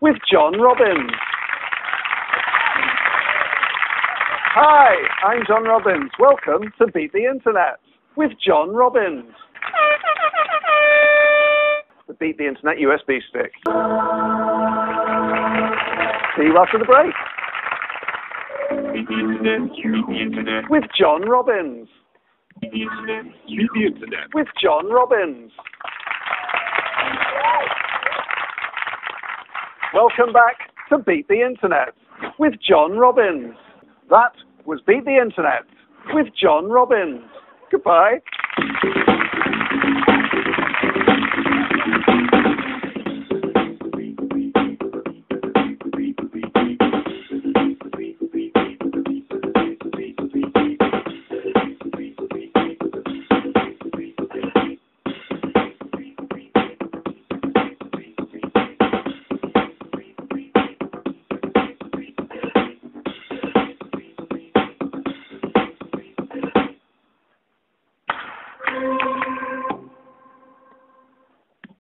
with John Robins. Hi, I'm John Robins. Welcome to Beat the Internet with John Robins. The Beat the Internet USB stick. See you after the break the internet. The internet. with John Robins. The internet. The internet. With John Robins. Welcome back to Beat the Internet with John Robins. That was Beat the Internet with John Robins. Goodbye.